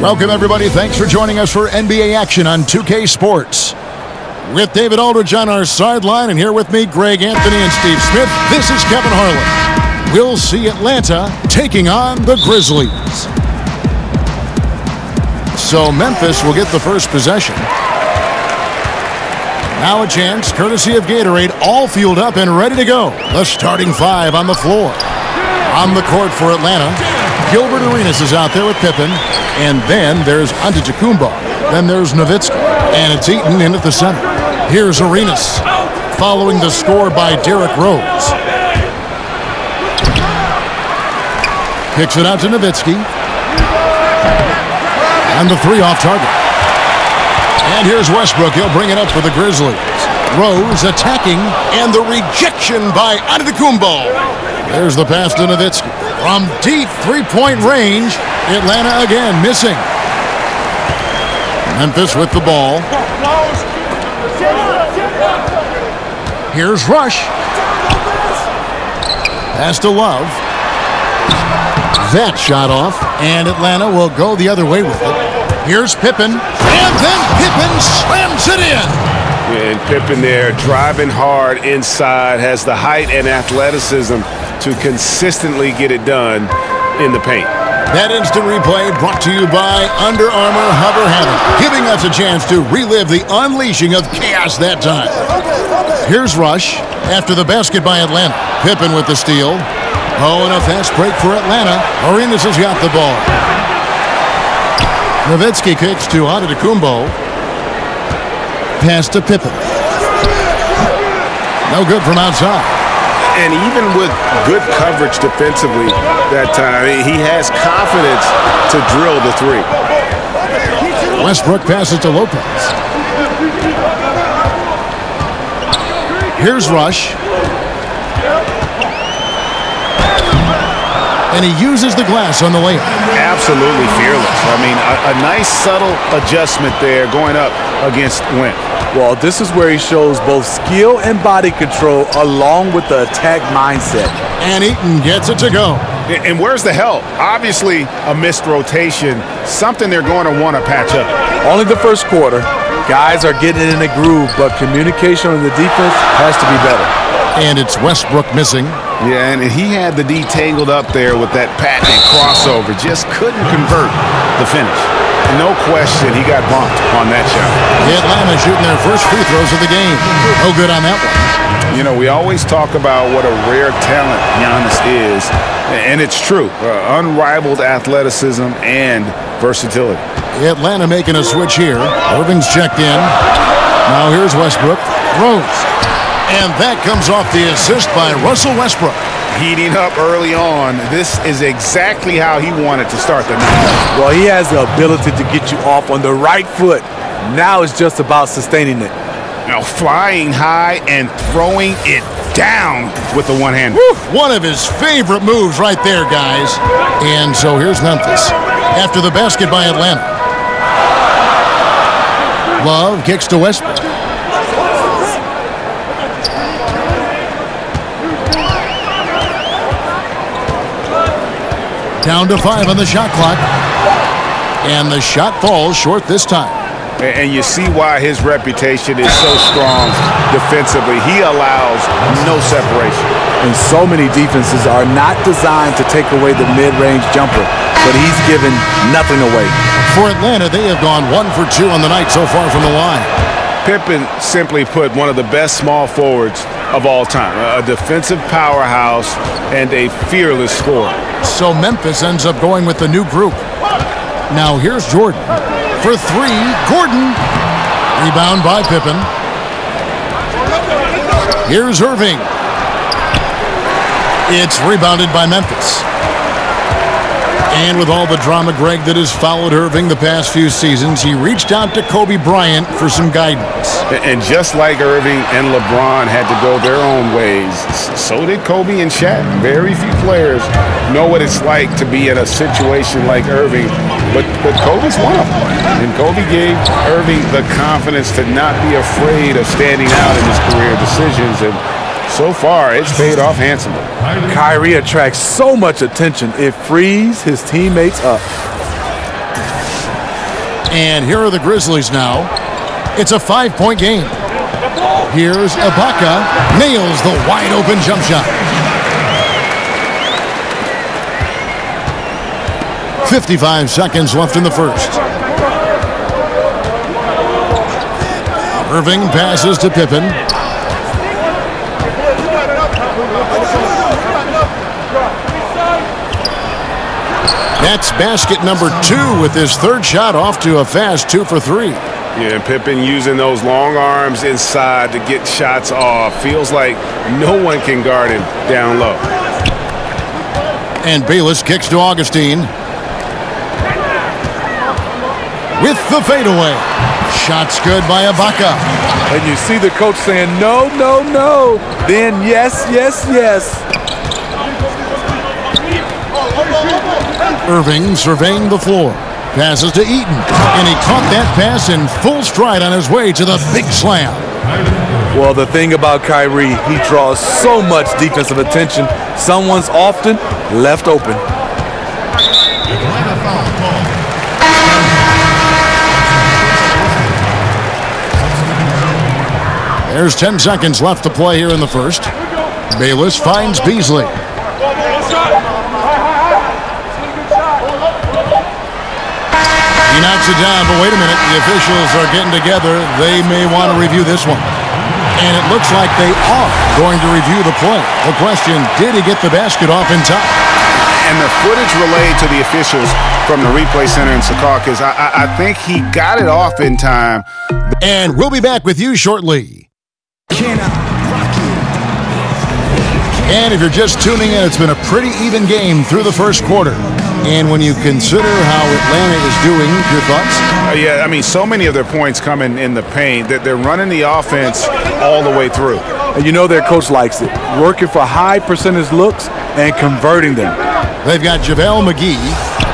Welcome, everybody. Thanks for joining us for NBA action on 2K Sports. With David Aldridge on our sideline, and here with me, Greg Anthony and Steve Smith, this is Kevin Harlan. We'll see Atlanta taking on the Grizzlies. So Memphis will get the first possession. Now a chance, courtesy of Gatorade, all fueled up and ready to go. The starting five on the floor. On the court for Atlanta, Gilbert Arenas is out there with Pippen. And then there's Antetokounmpo. Then there's Nowitzki. And it's Eaton in at the center. Here's Arenas, following the score by Derrick Rose. Kicks it out to Nowitzki. And the three off target. And here's Westbrook. He'll bring it up for the Grizzlies. Rose attacking, and the rejection by Antetokounmpo. There's the pass to Nowitzki. From deep three-point range, Atlanta again missing. Memphis with the ball. Here's Rush. Pass to Love. That shot off, and Atlanta will go the other way with it. Here's Pippen, and then Pippen slams it in. And Pippen there driving hard inside, has the height and athleticism to consistently get it done in the paint. That instant replay brought to you by Under Armour HOVR Havoc, giving us a chance to relive the unleashing of chaos that time. Here's Rush after the basket by Atlanta. Pippen with the steal. Oh, and a fast break for Atlanta. Arenas has got the ball. Nowitzki kicks to Antetokounmpo. Pass to Pippen. No good from outside. And even with good coverage defensively that time, he has confidence to drill the three. Westbrook passes to Lopez. Here's Rush. And he uses the glass on the layup. Absolutely fearless. I mean, a, a nice subtle adjustment there going up against Went. Well, this is where he shows both skill and body control along with the attack mindset. And Eaton gets it to go. And where's the help? Obviously, a missed rotation, something they're going to want to patch up. Only the first quarter. Guys are getting in a groove, but communication on the defense has to be better. And it's Westbrook missing. Yeah, and he had the D tangled up there with that patented crossover. Just couldn't convert the finish. No question, he got bumped on that shot. Atlanta shooting their first free throws of the game. No good on that one. You know, we always talk about what a rare talent Giannis is, and it's true. Uh, unrivaled athleticism and versatility. Atlanta making a switch here. Irving's checked in. Now here's Westbrook. Rose. And that comes off the assist by Russell Westbrook. Heating up early on. This is exactly how he wanted to start the night. Well, he has the ability to get you off on the right foot. Now it's just about sustaining it. Now flying high and throwing it down with the one hand. One of his favorite moves right there, guys. And so here's Memphis. After the basket by Atlanta. Love kicks to Westbrook. Down to five on the shot clock. And the shot falls short this time. And you see why his reputation is so strong defensively. He allows no separation. And so many defenses are not designed to take away the mid-range jumper, but he's given nothing away. For Atlanta, they have gone one for two on the night so far from the line. Pippen simply put one of the best small forwards of all time. A defensive powerhouse and a fearless scorer. So Memphis ends up going with the new group. Now here's Jordan. For three, Gordon. Rebound by Pippen. Here's Irving. It's rebounded by Memphis. And with all the drama, Greg, that has followed Irving the past few seasons, he reached out to Kobe Bryant for some guidance. And just like Irving and LeBron had to go their own ways, so did Kobe and Shaq. Very few players know what it's like to be in a situation like Irving, but, but Kobe's one of them. And Kobe gave Irving the confidence to not be afraid of standing out in his career decisions. And so far, it's paid off handsomely. Kyrie attracts so much attention, it frees his teammates up. And here are the Grizzlies now. It's a five-point game. Here's Ibaka. Nails the wide-open jump shot. 55 seconds left in the first. Irving passes to Pippen. That's basket number two with his third shot off to a fast two for three. Yeah, and Pippen using those long arms inside to get shots off. Feels like no one can guard him down low. And Bayless kicks to Augustin. With the fadeaway. Shots good by Ibaka. And you see the coach saying, no, no, no. Then yes, yes, yes. Irving surveying the floor. Passes to Eaton. And he caught that pass in full stride on his way to the big slam. Well, the thing about Kyrie, he draws so much defensive attention. Someone's often left open. There's 10 seconds left to play here in the first. Bayless finds Beasley. He knocks it down, but wait a minute. The officials are getting together. They may want to review this one. And it looks like they are going to review the play. The question, did he get the basket off in time? And the footage relayed to the officials from the replay center in Secaucus, I, I, I think he got it off in time. And we'll be back with you shortly. And if you're just tuning in, it's been a pretty even game through the first quarter. And when you consider how Atlanta is doing, your thoughts? Uh, yeah, I mean, so many of their points coming in the paint that they're running the offense all the way through. And you know their coach likes it. Working for high percentage looks and converting them. They've got JaVale McGee.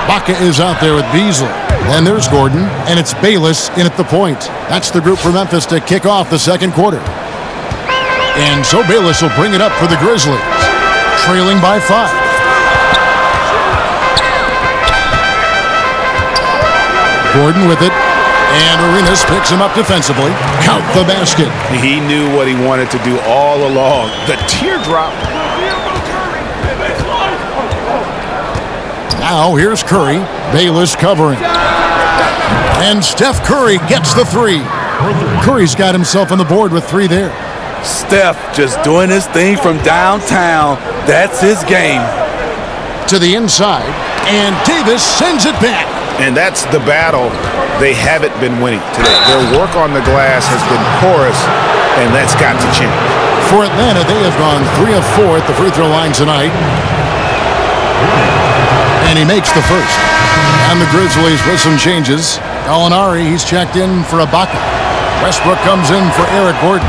Baca is out there with Beasley. Then there's Gordon, and it's Bayless in at the point. That's the group for Memphis to kick off the second quarter. And so Bayless will bring it up for the Grizzlies, trailing by five. Gordon with it, and Arenas picks him up defensively. Count the basket. He knew what he wanted to do all along. The teardrop. Now here's Curry. Bayless covering. And Steph Curry gets the three. Curry's got himself on the board with three there. Steph just doing his thing from downtown. That's his game. To the inside, and Davis sends it back. And that's the battle they haven't been winning today. Their work on the glass has been porous, and that's got to change. For Atlanta, they have gone 3 of 4 at the free throw line tonight. And he makes the first. And the Grizzlies with some changes. Gallinari, he's checked in for Ibaka. Westbrook comes in for Eric Gordon.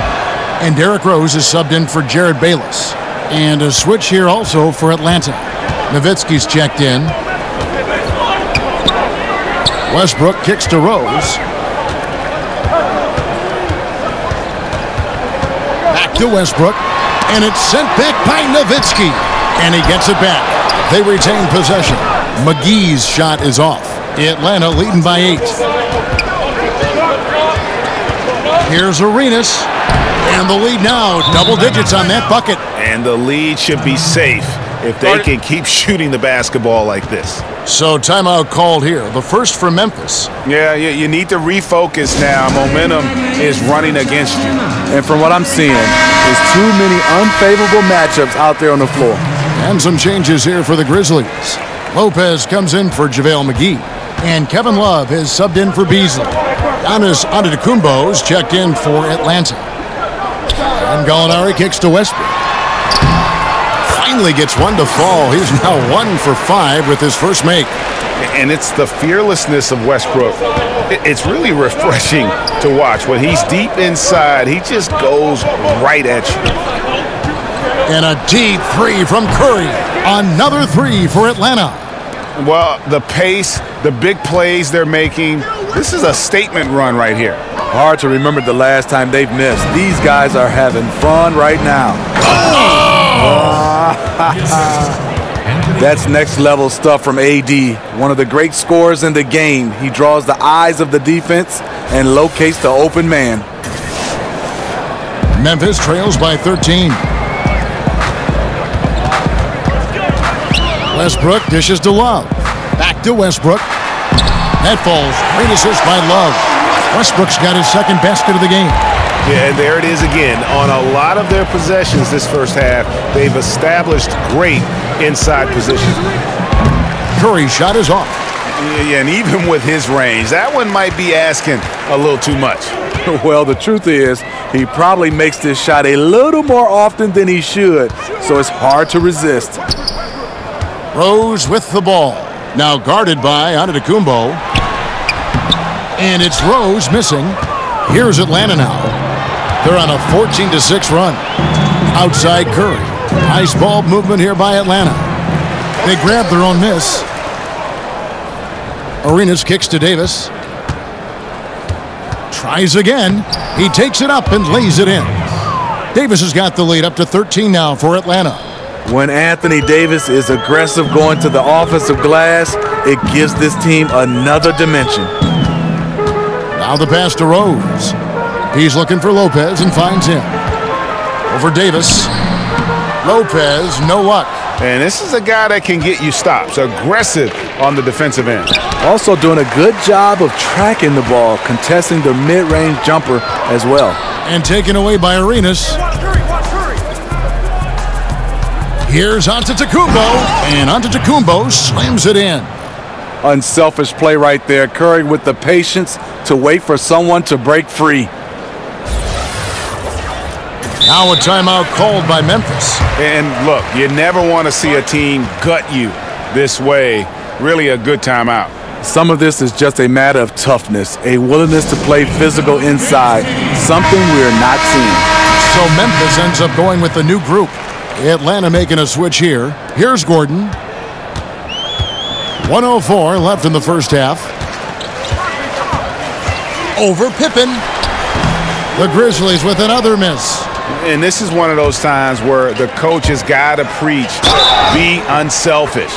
And Derrick Rose is subbed in for Jerryd Bayless. And a switch here also for Atlanta. Nowitzki's checked in. Westbrook kicks to Rose. Back to Westbrook. And it's sent back by Nowitzki. And he gets it back. They retain possession. McGee's shot is off. Atlanta leading by eight. Here's Arenas. And the lead now, double digits on that bucket. And the lead should be safe if they can keep shooting the basketball like this. So timeout called here. The first for Memphis. Yeah, you, you need to refocus now. Momentum is running against you. And from what I'm seeing, there's too many unfavorable matchups out there on the floor. And some changes here for the Grizzlies. Lopez comes in for JaVale McGee. And Kevin Love is subbed in for Beasley. Giannis Antetokounmpo is checked in for Atlanta. And Gallinari kicks to Westbrook. Finally gets one to fall. He's now one for five with his first make. And it's the fearlessness of Westbrook. It's really refreshing to watch. When he's deep inside, he just goes right at you. And a deep three from Curry. Another three for Atlanta. Well, the pace, the big plays they're making, this is a statement run right here. Hard to remember the last time they've missed. These guys are having fun right now. Oh! That's next level stuff from AD. One of the great scorers in the game. He draws the eyes of the defense and locates the open man. Memphis trails by 13. Westbrook dishes to Love. Back to Westbrook. That falls. Great assist by Love. Westbrook's got his second basket of the game. Yeah, and there it is again. On a lot of their possessions this first half, they've established great inside position. Curry shot is off. Yeah, and even with his range, that one might be asking a little too much. well, the truth is, he probably makes this shot a little more often than he should, so it's hard to resist. Rose with the ball. Now guarded by Antetokounmpo. And it's Rose missing. Here's Atlanta now. They're on a 14 to 6 run. Outside Curry. Nice ball movement here by Atlanta. They grab their own miss. Arenas kicks to Davis. Tries again. He takes it up and lays it in. Davis has got the lead up to 13 now for Atlanta. When Anthony Davis is aggressive going to the offensive glass, it gives this team another dimension. Now the pass to Rose. He's looking for Lopez and finds him. Over Davis. Lopez, no luck. And this is a guy that can get you stops, aggressive on the defensive end. Also doing a good job of tracking the ball, contesting the mid-range jumper as well. And taken away by Arenas. Here's Antetokounmpo, and Antetokounmpo slams it in. Unselfish play right there. Curry with the patience to wait for someone to break free. Now a timeout called by Memphis. And look, you never want to see a team gut you this way. Really a good timeout. Some of this is just a matter of toughness, a willingness to play physical inside, something we're not seeing. So Memphis ends up going with the new group. Atlanta making a switch here. Here's Gordon. 104 left in the first half. Over Pippen. The Grizzlies with another miss. And this is one of those times where the coach has got to preach, be unselfish.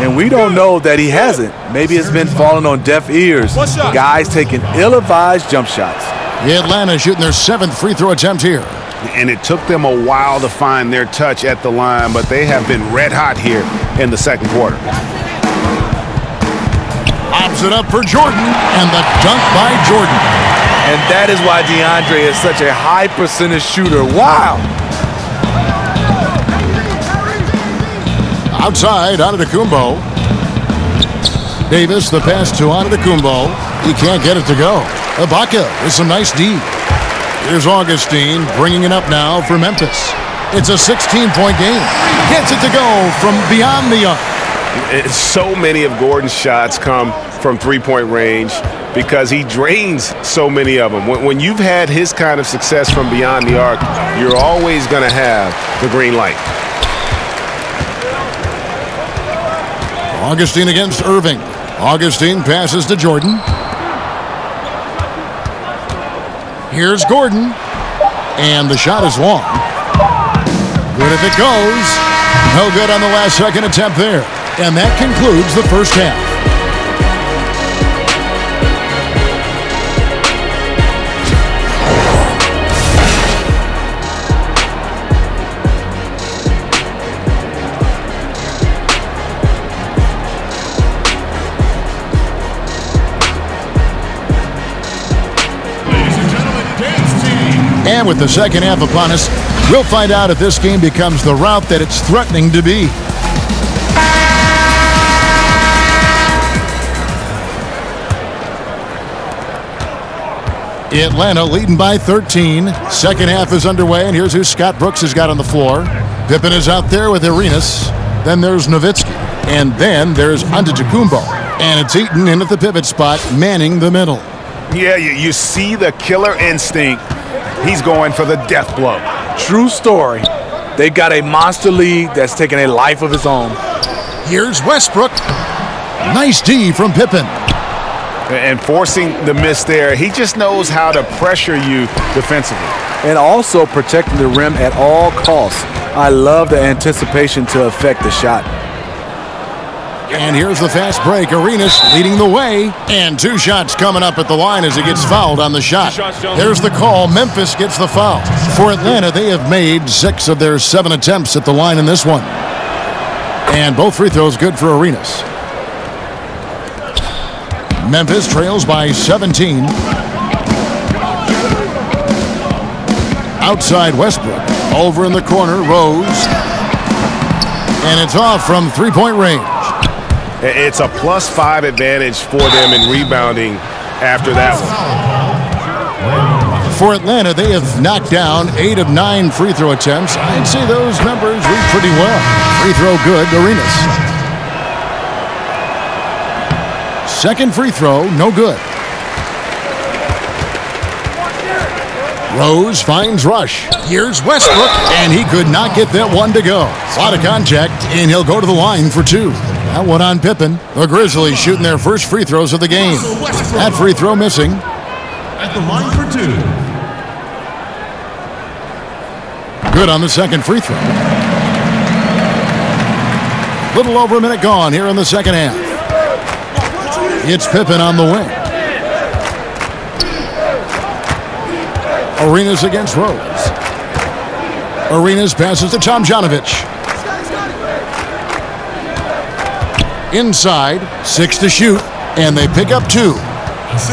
And we don't know that he hasn't. Maybe it's been falling on deaf ears. Guys taking ill-advised jump shots. The Atlanta shooting their seventh free throw attempt here. And it took them a while to find their touch at the line, but they have been red hot here in the second quarter. Pops it up for Jordan, and the dunk by Jordan. And that is why DeAndre is such a high percentage shooter. Wow. Outside, Antetokounmpo. Davis, the pass to Antetokounmpo. He can't get it to go. Ibaka with some nice D. Here's Augustin bringing it up now for Memphis. It's a 16-point game. Gets it to go from beyond the arc. So many of Gordon's shots come from three-point range because he drains so many of them. When, when, you've had his kind of success from beyond the arc, you're always going to have the green light. Augustin against Irving. Augustin passes to Jordan. Here's Gordon. And the shot is long. Good if it goes. No good on the last second attempt there. And that concludes the first half. And with the second half upon us, we'll find out if this game becomes the route that it's threatening to be. Atlanta leading by 13. Second half is underway, and here's who Scott Brooks has got on the floor. Pippen is out there with Arenas. Then there's Nowitzki. And then there's Antetokounmpo. And it's Eaton in at the pivot spot, manning the middle. Yeah, you, you see the killer instinct. He's going for the death blow. True story. They've got a monster lead that's taking a life of its own. Here's Westbrook. Nice D from Pippen. And forcing the miss there, he just knows how to pressure you defensively. And also protecting the rim at all costs. I love the anticipation to affect the shot. And here's the fast break. Arenas leading the way. And two shots coming up at the line as he gets fouled on the shot. There's the call. Memphis gets the foul. For Atlanta, they have made six of their seven attempts at the line in this one. And both free throws good for Arenas. Memphis trails by 17. Outside Westbrook. Over in the corner, Rose. And it's off from three-point range. It's a plus five advantage for them in rebounding after that one. For Atlanta, they have knocked down eight of nine free throw attempts. I'd say those numbers read pretty well. Free throw good, Arenas. Second free throw, no good. Rose finds Rush. Here's Westbrook, and he could not get that one to go. A lot of contact, and he'll go to the line for two. That one on Pippen. The Grizzlies shooting their first free throws of the game. That free throw missing. At the line for two. Good on the second free throw. Little over a minute gone here in the second half. It's Pippen on the wing. Arenas against Rose. Arenas passes to Tomjanovich. Inside, six to shoot, and they pick up two.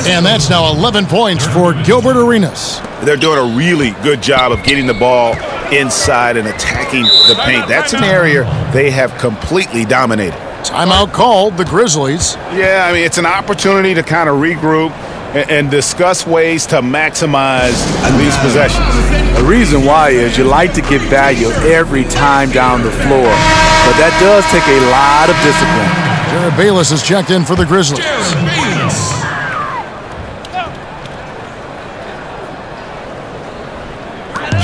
And that's now 11 points for Gilbert Arenas. They're doing a really good job of getting the ball inside and attacking the paint. That's an area they have completely dominated. Timeout called the Grizzlies. Yeah, I mean, it's an opportunity to kind of regroup and, and discuss ways to maximize these possessions. The reason why is you like to get value every time down the floor, but that does take a lot of discipline. Jerryd Bayless is checked in for the Grizzlies.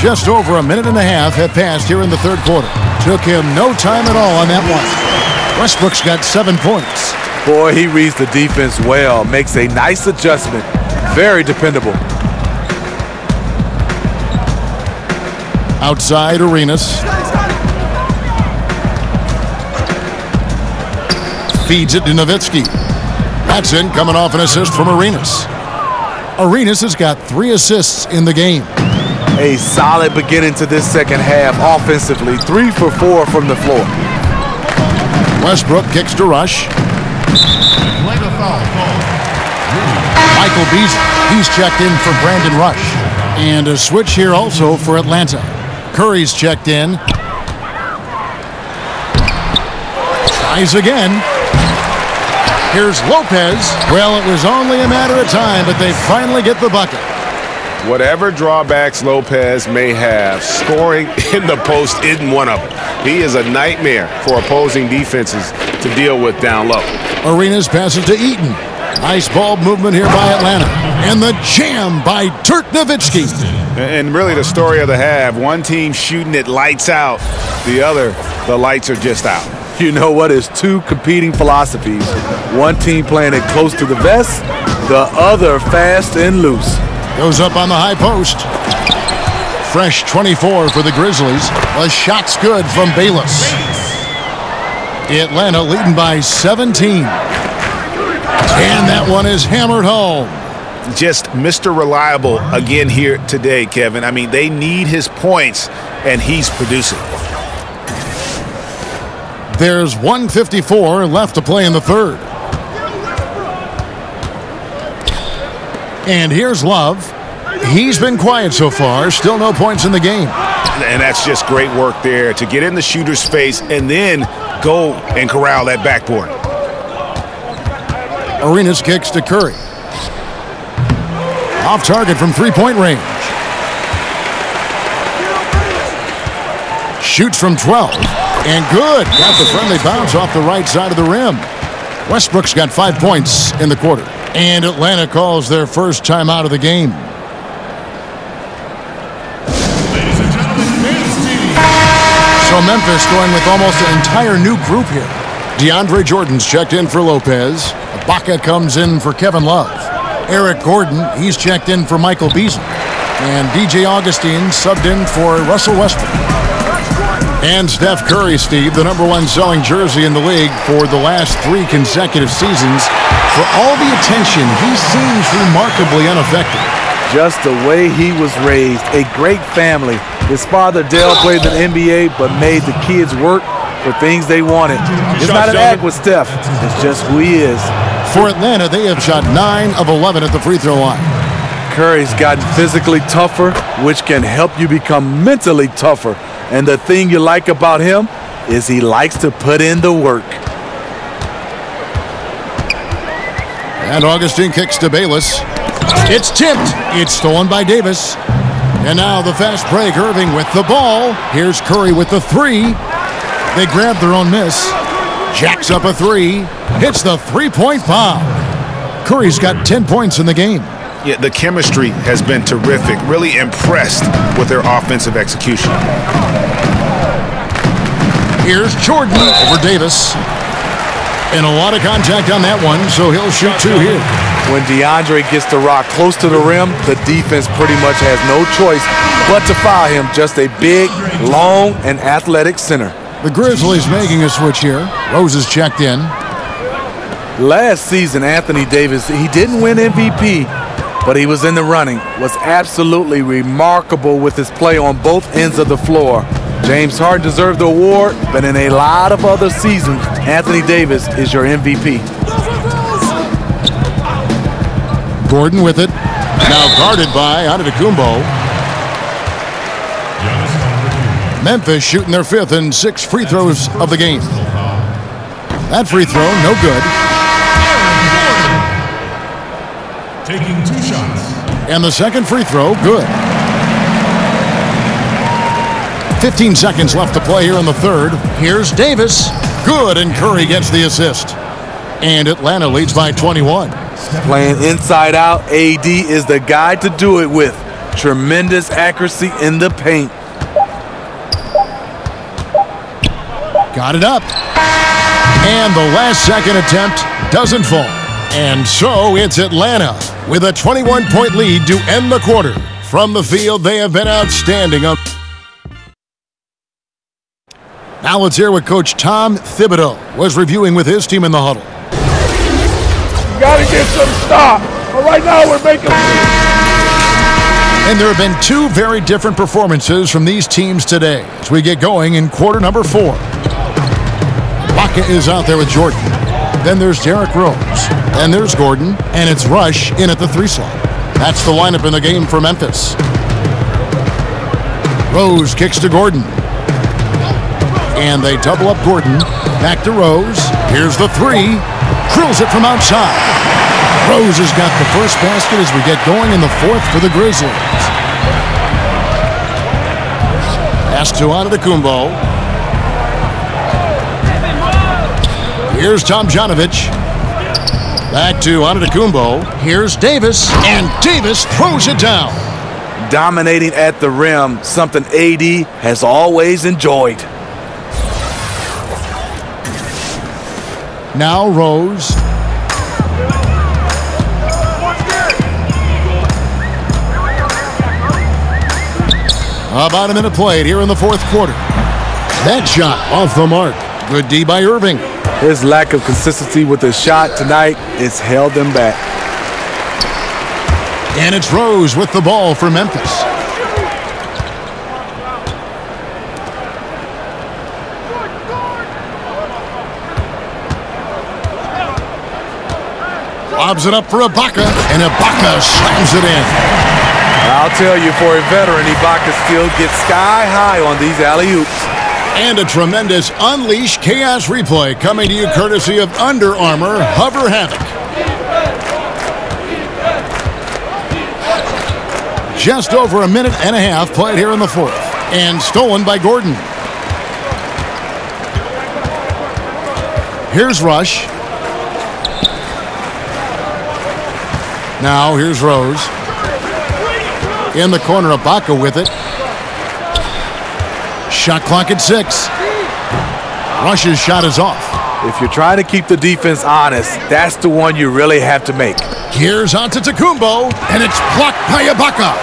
Just over a minute and a half have passed here in the third quarter. Took him no time at all on that one. Westbrook's got seven points. Boy, he reads the defense well, makes a nice adjustment. Very dependable. Outside Arenas. Feeds it to Nowitzki. That's in, coming off an assist from Arenas. Arenas has got three assists in the game. A solid beginning to this second half offensively. Three for four from the floor. Westbrook kicks to Rush. Michael Beasley, he's checked in for Brandon Rush. And a switch here also for Atlanta. Curry's checked in. Tries again. Here's Lopez. Well, it was only a matter of time, but they finally get the bucket. Whatever drawbacks Lopez may have, scoring in the post isn't one of them. He is a nightmare for opposing defenses to deal with down low. Arenas passes to Eaton. Nice ball movement here by Atlanta. And the jam by Dirk Nowitzki. And really the story of the half, one team shooting it lights out, the other, the lights are just out. You know what? It's two competing philosophies. One team playing it close to the vest, the other fast and loose. Goes up on the high post. Fresh 24 for the Grizzlies. A shot's good from Bayless. Atlanta leading by 17. And that one is hammered home. Just Mr. Reliable again here today, Kevin. I mean, they need his points, and he's producing. There's 154 left to play in the third. And here's Love. He's been quiet so far. Still no points in the game. And that's just great work there to get in the shooter's face and then go and corral that backboard. Arenas kicks to Curry. Off target from three-point range. Shoots from 12. And good. Got the friendly bounce off the right side of the rim. Westbrook's got five points in the quarter. And Atlanta calls their first time out of the game. So Memphis going with almost an entire new group here. DeAndre Jordan's checked in for Lopez. Ibaka comes in for Kevin Love. Eric Gordon, he's checked in for Michael Beasley. And DJ Augustin subbed in for Russell Westbrook. And Steph Curry, Steve, the number one selling jersey in the league for the last three consecutive seasons. For all the attention, he seems remarkably unaffected. Just the way he was raised, a great family. His father, Dale, played in the NBA, but made the kids work for things they wanted. It's not an act with Steph. It's just who he is. For Atlanta, they have shot 9 of 11 at the free throw line. Curry's gotten physically tougher, which can help you become mentally tougher. And the thing you like about him is he likes to put in the work. And Augustin kicks to Bayless. It's tipped. It's stolen by Davis. And now the fast break. Irving with the ball. Here's Curry with the three. They grab their own miss. Jacks up a three. Hits the three-point bomb. Curry's got 10 points in the game. Yeah, the chemistry has been terrific. Really impressed with their offensive execution. Here's Jordan over Davis. And a lot of contact on that one, so he'll shoot two here. When DeAndre gets the rock close to the rim, the defense pretty much has no choice but to foul him. Just a big, long, and athletic center. The Grizzlies making a switch here. Rose is checked in. Last season, Anthony Davis, he didn't win MVP, but he was in the running, was absolutely remarkable with his play on both ends of the floor. James Harden deserved the award, but in a lot of other seasons, Anthony Davis is your MVP. Gordon with it. Now guarded by Antetokounmpo. Memphis shooting their fifth and six free throws of the game. That free throw, no good. Taking two shots. And the second free throw, good. 15 seconds left to play here in the third. Here's Davis. Good, and Curry gets the assist. And Atlanta leads by 21. Playing inside out, AD is the guy to do it with. Tremendous accuracy in the paint. Got it up. And the last second attempt doesn't fall. And so it's Atlanta with a 21 point lead to end the quarter. From the field, they have been outstanding. Now let's hear what Coach Tom Thibodeau was reviewing with his team in the huddle. You got to get some stop. But right now we're making. And there have been two very different performances from these teams today as we get going in quarter number four. Ibaka is out there with Jordan. Then there's Derrick Rose. Then there's Gordon. And it's Rush in at the three slot. That's the lineup in the game for Memphis. Rose kicks to Gordon. And they double up Gordon. Back to Rose. Here's the three. Drills it from outside. Rose has got the first basket as we get going in the fourth for the Grizzlies. Pass to Antetokounmpo. Here's Tomjanovich. Back to Antetokounmpo. Here's Davis, and Davis throws it down. Dominating at the rim, something AD has always enjoyed. Now Rose. About a minute played here in the fourth quarter. That shot off the mark. Good D by Irving. His lack of consistency with his shot tonight has held him back. And it's Rose with the ball for Memphis. Lobs it up for Ibaka, and Ibaka slams it in. I'll tell you, for a veteran, Ibaka still gets sky high on these alley-oops. And a tremendous Unleash Chaos replay coming to you courtesy of Under Armour HOVR Havoc. Just over a minute and a half played here in the fourth. And stolen by Gordon. Here's Rush. Now here's Rose. In the corner, Ibaka with it. Shot clock at six. Rush's shot is off. If you're trying to keep the defense honest, that's the one you really have to make. Here's Antetokounmpo, and it's blocked by Ibaka.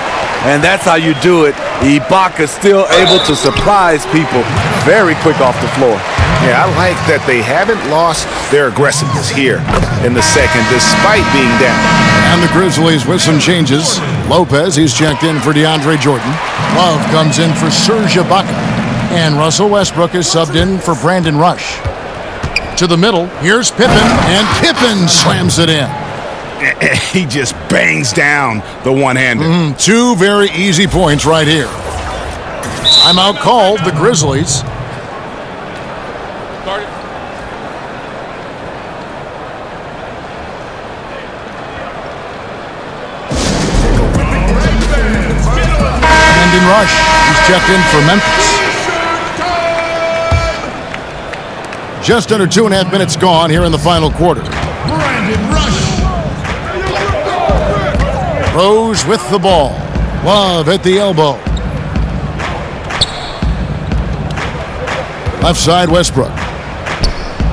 And that's how you do it. Ibaka still able to surprise people very quick off the floor. Yeah, I like that they haven't lost their aggressiveness here in the second, despite being down. And the Grizzlies with some changes. Lopez, he's checked in for DeAndre Jordan. Love comes in for Serge Ibaka. And Russell Westbrook is subbed in for Brandon Rush. To the middle, here's Pippen, and Pippen slams it in. he just bangs down the one-handed. Mm, two very easy points right here. I'm out called the Grizzlies. Brandon Rush, he's checked in for Memphis. Just under two and a half minutes gone here in the final quarter. Brandon Rush. Rose with the ball. Love at the elbow. Left side, Westbrook.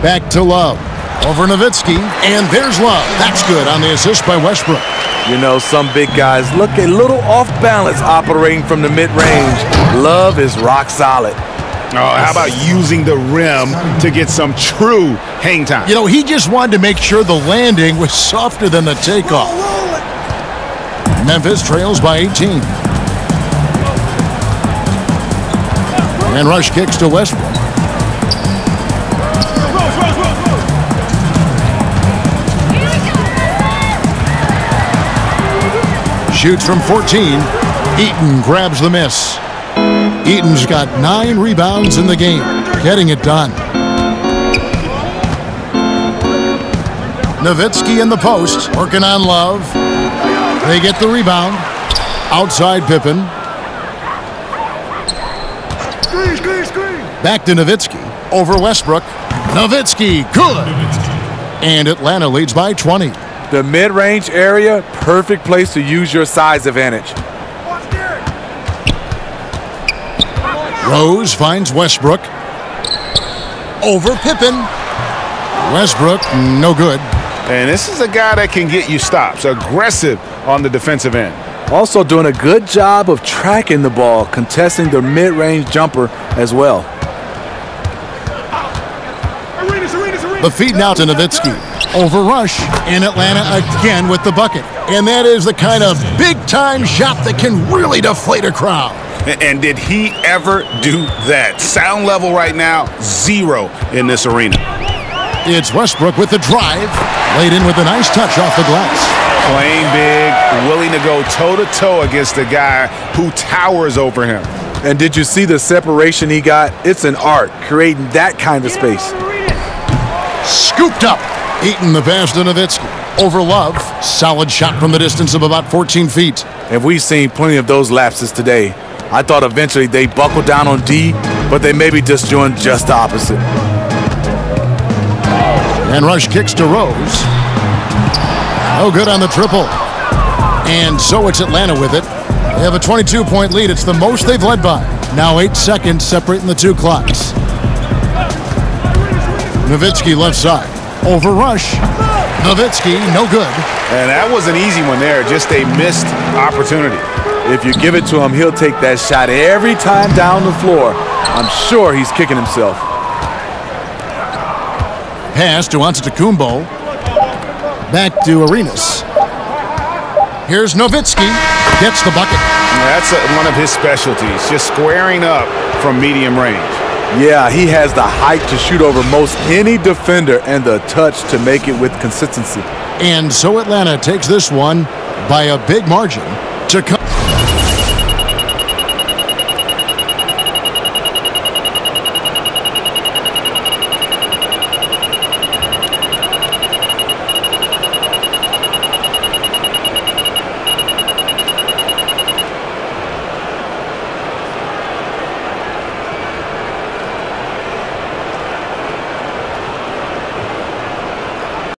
Back to Love. Over Nowitzki. And there's Love. That's good on the assist by Westbrook. You know, some big guys look a little off balance operating from the mid-range. Love is rock solid. Oh, how about using the rim to get some true hang time? You know, he just wanted to make sure the landing was softer than the takeoff. Memphis trails by 18. And Rush kicks to Westbrook. Shoots from 14. Eaton grabs the miss. Eaton's got nine rebounds in the game, getting it done. Nowitzki in the post, working on Love. They get the rebound. Outside Pippen. Back to Nowitzki. Over Westbrook. Nowitzki, good. And Atlanta leads by 20. The mid-range area, perfect place to use your size advantage. Rose finds Westbrook. Over Pippen. Westbrook, no good. And this is a guy that can get you stops, aggressive on the defensive end. Also doing a good job of tracking the ball, contesting the mid-range jumper as well. The feed now to Nowitzki. Over Rush in Atlanta again with the bucket. And that is the kind of big-time shot that can really deflate a crowd. And did he ever do that? Sound level right now, zero in this arena. It's Westbrook with the drive. Laid in with a nice touch off the glass. Playing big, willing to go toe-to-toe against a guy who towers over him. And did you see the separation he got? It's an art, creating that kind of space. Scooped up. Eaton the pass to Nowitzki. Over Love. Solid shot from the distance of about 14 feet. And we've seen plenty of those lapses today. I thought eventually they buckle down on D, but they maybe just doing just the opposite. And Rush kicks to Rose. No good on the triple. And so it's Atlanta with it. They have a 22-point lead. It's the most they've led by. Now eight seconds separating the two clocks. Nowitzki left side. Over Rush. Nowitzki, no good. And that was an easy one there, just a missed opportunity. If you give it to him, he'll take that shot every time down the floor. I'm sure he's kicking himself. Pass to Antetokounmpo. Back to Arenas. Here's Nowitzki. Gets the bucket. That's a, one of his specialties, just squaring up from medium range. Yeah, he has the height to shoot over most any defender and the touch to make it with consistency. And so Atlanta takes this one by a big margin to come.